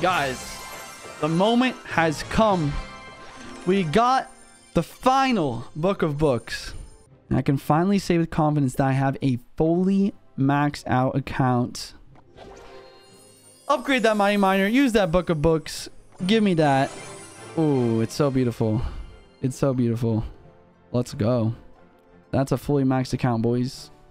Guys, the moment has come. We got the final book of books. And I can finally say with confidence that I have a fully maxed out account. Upgrade that mighty miner. Use that book of books. Give me that. Oh, it's so beautiful. It's so beautiful. Let's go. That's a fully maxed account, boys.